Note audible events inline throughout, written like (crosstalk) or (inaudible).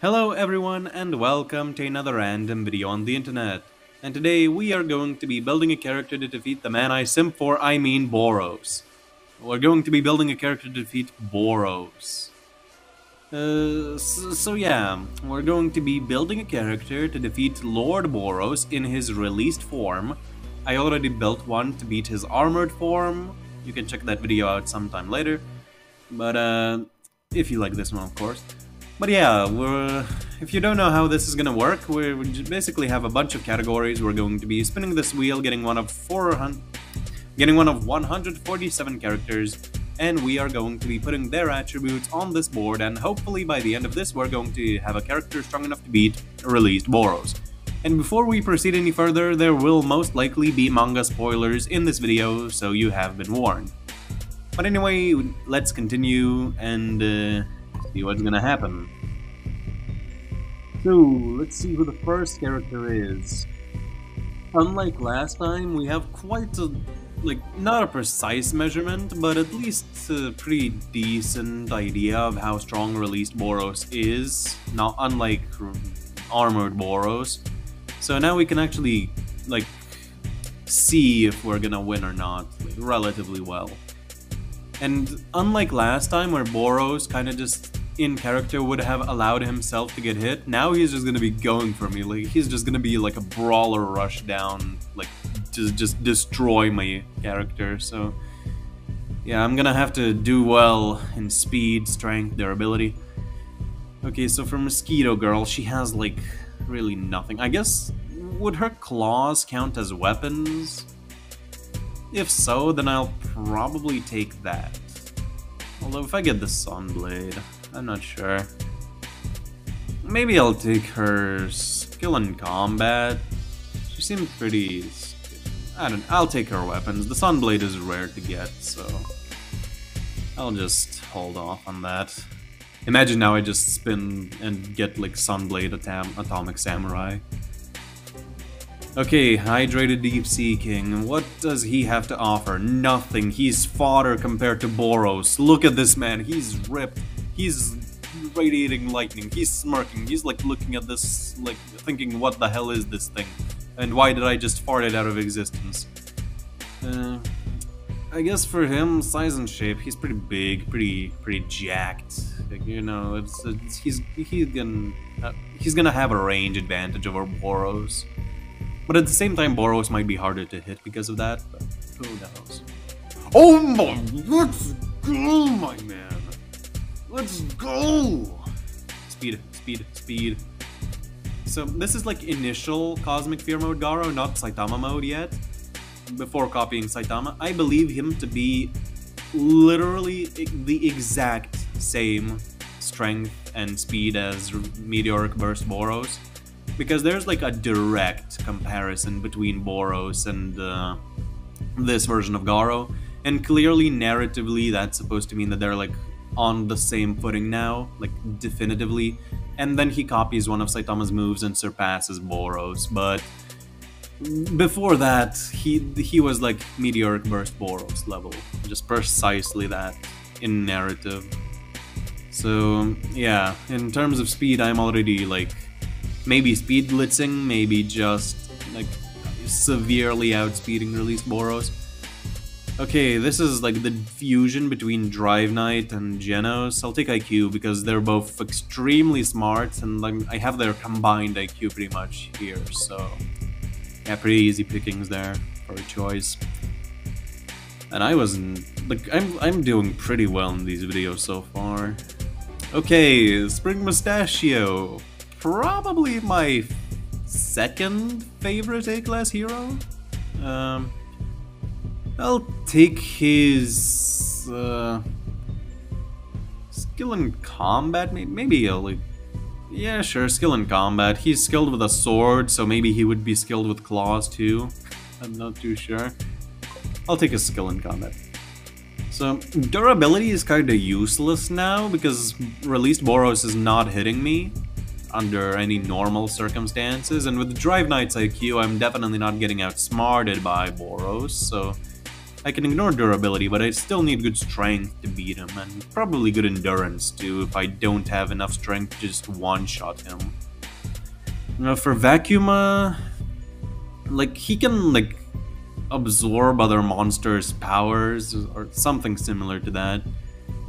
Hello everyone and welcome to another random video on the internet. And today we are going to be building a character to defeat the man I simp for, I mean Boros. We're going to be building a character to defeat Boros. Uh, so, so yeah, we're going to be building a character to defeat Lord Boros in his released form. I already built one to beat his armored form. You can check that video out sometime later. But uh, if you like this one, of course. But yeah, we're, if you don't know how this is gonna work, we basically have a bunch of categories. We're going to be spinning this wheel, getting one of 400, getting one of 147 characters, and we are going to be putting their attributes on this board, and hopefully by the end of this, we're going to have a character strong enough to beat released Boros. And before we proceed any further, there will most likely be manga spoilers in this video, so you have been warned. But anyway, let's continue and uh, see what's gonna happen. So, let's see who the first character is. Unlike last time, we have quite a, like, not a precise measurement, but at least a pretty decent idea of how strong released Boros is, not unlike armored Boros. So now we can actually, like, see if we're gonna win or not, like, relatively well. And unlike last time where Boros kind of just in character would have allowed himself to get hit, now he's just gonna be going for me. Like he's just gonna be like a brawler rush down, like just just destroy my character. So yeah, I'm gonna have to do well in speed, strength, durability. Okay, so for Mosquito Girl, she has like really nothing. I guess would her claws count as weapons? If so, then I'll probably take that. Although if I get the Sunblade, I'm not sure. Maybe I'll take her skill in combat. She seems pretty... I don't I'll take her weapons. The Sunblade is rare to get, so... I'll just hold off on that. Imagine now I just spin and get like Sunblade Atom Atomic Samurai. Okay, Hydrated Deep Sea King. What does he have to offer? Nothing. He's fodder compared to Boros. Look at this man. He's ripped. He's radiating lightning. He's smirking. He's like looking at this, like thinking, what the hell is this thing? And why did I just fart it out of existence? Uh, I guess for him, size and shape, he's pretty big, pretty pretty jacked. Like, you know, it's, it's, he's he's gonna uh, he's gonna have a range advantage over Boros. But at the same time, Boros might be harder to hit because of that, but who knows. Oh my, let's go, my man. Let's go! Speed, speed, speed. So this is like initial Cosmic Fear mode Garou, not Saitama mode yet. Before copying Saitama, I believe him to be literally the exact same strength and speed as Meteoric Burst Boros because there's like a direct comparison between Boros and uh, this version of Garou, and clearly narratively that's supposed to mean that they're like on the same footing now, like definitively. And then he copies one of Saitama's moves and surpasses Boros, but before that, he he was like Meteoric Burst Boros level, just precisely that in narrative. So yeah, in terms of speed, I'm already like maybe speed blitzing, maybe just like severely outspeeding release Boros. Okay, this is like the fusion between Drive Knight and Genos. I'll take IQ because they're both extremely smart and like, I have their combined IQ pretty much here, so yeah, pretty easy pickings there for a choice. And I wasn't like I'm I'm doing pretty well in these videos so far. Okay, Spring Mustachio probably my second favorite A-class hero. Um, I'll take his uh, skill in combat. Maybe I'll like, yeah, sure, skill in combat. He's skilled with a sword, so maybe he would be skilled with claws too. I'm not too sure. I'll take his skill in combat. So, durability is kinda useless now because released Boros is not hitting me under any normal circumstances, and with Drive Knight's IQ, I'm definitely not getting outsmarted by Boros, so I can ignore durability, but I still need good strength to beat him, and probably good endurance too if I don't have enough strength to just one-shot him. Now for Vacuum, uh, like, he can, like, absorb other monsters' powers, or something similar to that.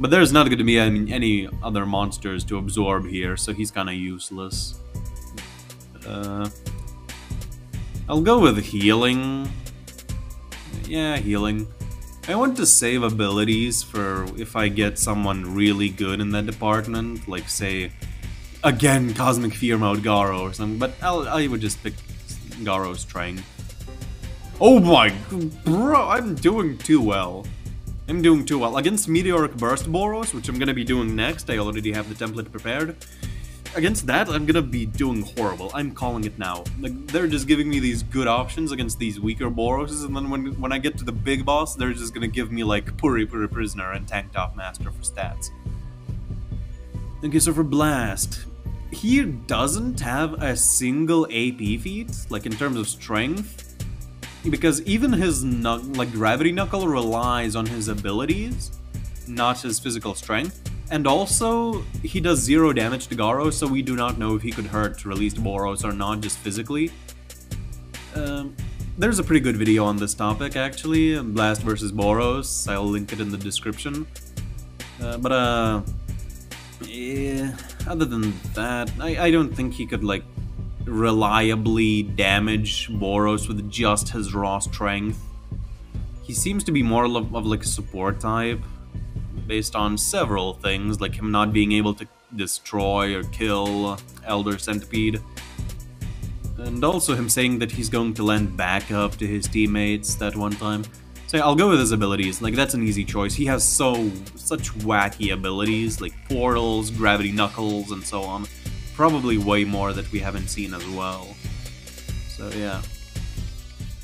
But there's not going to be any, any other monsters to absorb here, so he's kind of useless. Uh, I'll go with healing. Yeah, healing. I want to save abilities for if I get someone really good in that department, like say, again, Cosmic Fear Mode Garou or something, but I'll, I would just pick Garou's Strength. Oh my, bro, I'm doing too well. I'm doing too well. Against Meteoric Burst Boros, which I'm gonna be doing next, I already have the template prepared. Against that, I'm gonna be doing horrible. I'm calling it now. Like, they're just giving me these good options against these weaker Boroses, and then when, when I get to the big boss, they're just gonna give me, like, Puri Puri Prisoner and Tank Top Master for stats. Okay, so for Blast, he doesn't have a single AP feat, like in terms of strength, because even his like gravity knuckle relies on his abilities, not his physical strength. And also, he does zero damage to Garou, so we do not know if he could hurt released Boros or not, just physically. Um, there's a pretty good video on this topic, actually, Blast versus Boros, I'll link it in the description. Uh, but, uh, yeah, other than that, I, I don't think he could, like, reliably damage Boros with just his raw strength. He seems to be more of, of like a support type, based on several things, like him not being able to destroy or kill Elder Centipede. And also him saying that he's going to lend backup to his teammates that one time. So I'll go with his abilities, like that's an easy choice. He has so, such wacky abilities, like portals, gravity knuckles, and so on probably way more that we haven't seen as well. So yeah.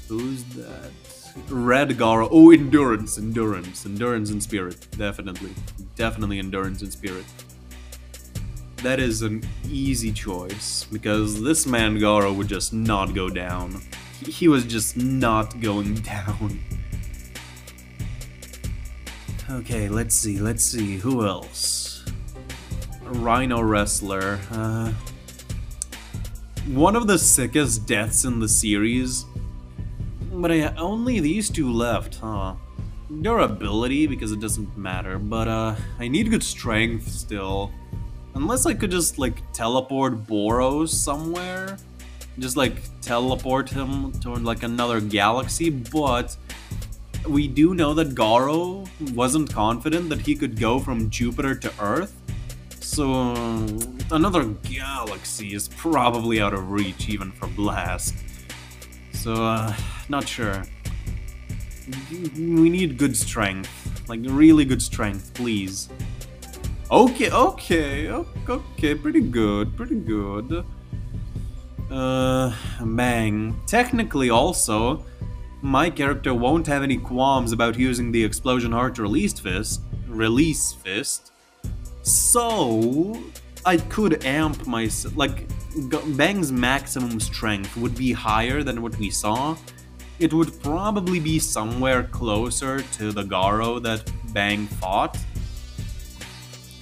Who's that? Red Garou. Oh, endurance, endurance, endurance and spirit. Definitely. Definitely endurance and spirit. That is an easy choice, because this man Garou would just not go down. He was just not going (laughs) down. Okay, let's see, let's see, who else? Rhino Wrestler. Uh, one of the sickest deaths in the series. But I, only these two left, huh? Durability, because it doesn't matter, but uh, I need good strength still. Unless I could just, like, teleport Boros somewhere. Just, like, teleport him to, like, another galaxy, but... We do know that Garou wasn't confident that he could go from Jupiter to Earth, so, another galaxy is probably out of reach even for Blast. So, uh, not sure. We need good strength. Like, really good strength, please. Okay, okay, okay, pretty good, pretty good. Uh, bang. Technically also, my character won't have any qualms about using the Explosion Heart Released Fist, Release Fist, so, I could amp my... Like, Bang's maximum strength would be higher than what we saw. It would probably be somewhere closer to the Garou that Bang fought.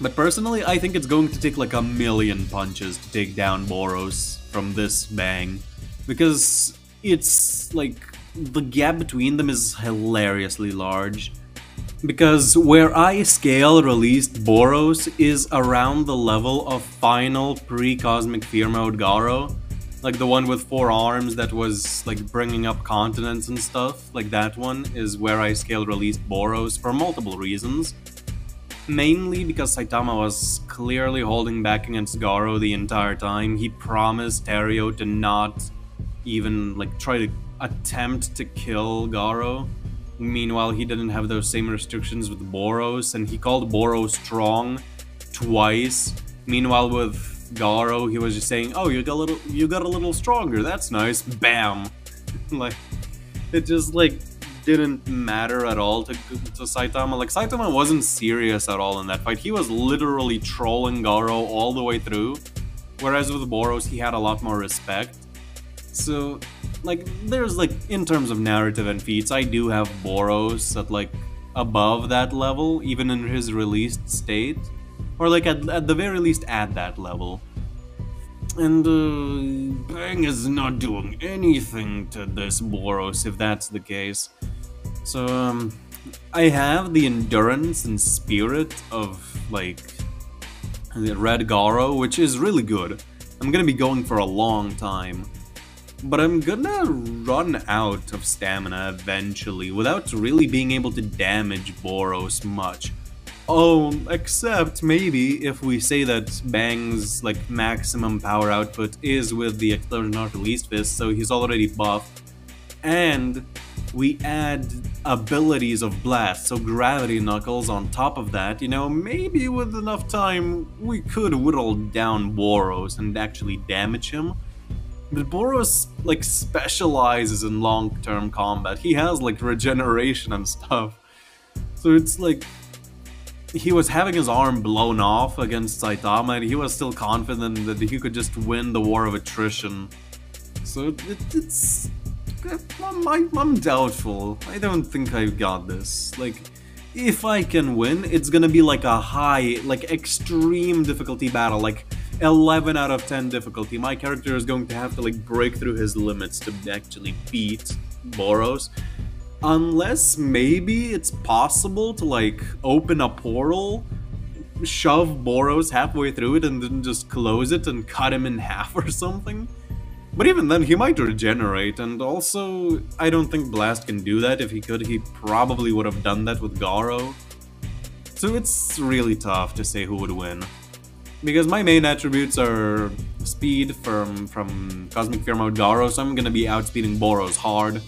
But personally, I think it's going to take like a million punches to take down Boros from this Bang. Because it's like, the gap between them is hilariously large because where I scale released Boros is around the level of final pre-Cosmic Fear Mode Garou. Like the one with four arms that was like bringing up continents and stuff, like that one is where I scale released Boros for multiple reasons. Mainly because Saitama was clearly holding back against Garou the entire time. He promised Tareo to not even like try to attempt to kill Garou Meanwhile, he didn't have those same restrictions with Boros, and he called Boros strong twice. Meanwhile, with Garou, he was just saying, "Oh, you got a little, you got a little stronger. That's nice." Bam, (laughs) like it just like didn't matter at all to, to Saitama. Like Saitama wasn't serious at all in that fight. He was literally trolling Garou all the way through. Whereas with Boros, he had a lot more respect. So like, there's like, in terms of narrative and feats, I do have Boros at like above that level, even in his released state. Or like at, at the very least at that level. And uh, Bang is not doing anything to this Boros if that's the case. So um, I have the endurance and spirit of like the Red Garou, which is really good. I'm gonna be going for a long time. But I'm gonna run out of stamina eventually without really being able to damage Boros much. Oh, except maybe if we say that Bang's like maximum power output is with the Explosion Heart Released Fist, so he's already buffed, and we add abilities of Blast, so Gravity Knuckles on top of that, you know, maybe with enough time we could whittle down Boros and actually damage him. But Boros, like, specializes in long-term combat. He has, like, regeneration and stuff. So it's like, he was having his arm blown off against Saitama, and he was still confident that he could just win the war of attrition. So it, it's... I'm, I'm doubtful. I don't think I've got this. Like, if I can win, it's gonna be like a high, like extreme difficulty battle, like 11 out of 10 difficulty. My character is going to have to like break through his limits to actually beat Boros. Unless maybe it's possible to like open a portal, shove Boros halfway through it and then just close it and cut him in (laughs) half or something. But even then, he might regenerate, and also, I don't think Blast can do that. If he could, he probably would have done that with Garou. So it's really tough to say who would win. Because my main attributes are speed from, from Cosmic Fear Mode Garou, so I'm gonna be outspeeding Boros hard.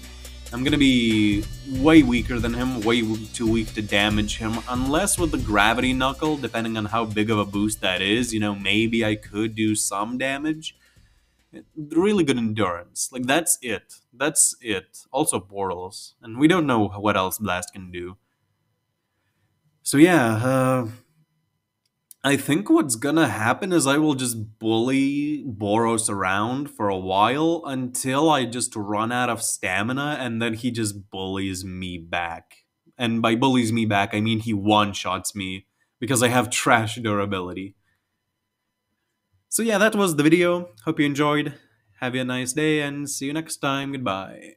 I'm gonna be way weaker than him, way too weak to damage him, unless with the Gravity Knuckle, depending on how big of a boost that is, you know, maybe I could do some damage. Really good endurance, like that's it, that's it. Also portals, and we don't know what else Blast can do. So yeah, uh, I think what's gonna happen is I will just bully Boros around for a while until I just run out of stamina and then he just bullies me back. And by bullies me back, I mean he one-shots me because I have trash durability. So yeah, that was the video. Hope you enjoyed. Have a nice day and see you next time. Goodbye.